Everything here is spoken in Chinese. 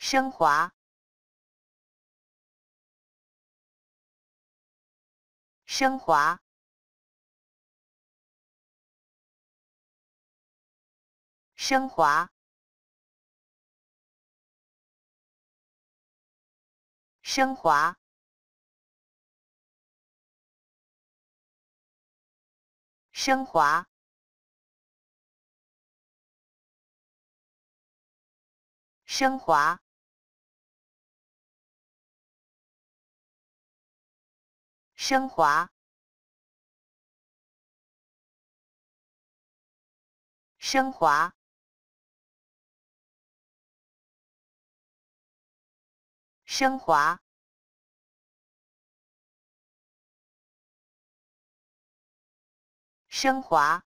升华，升华，升华，升华，升华。升华，升华，升华，升华，升华。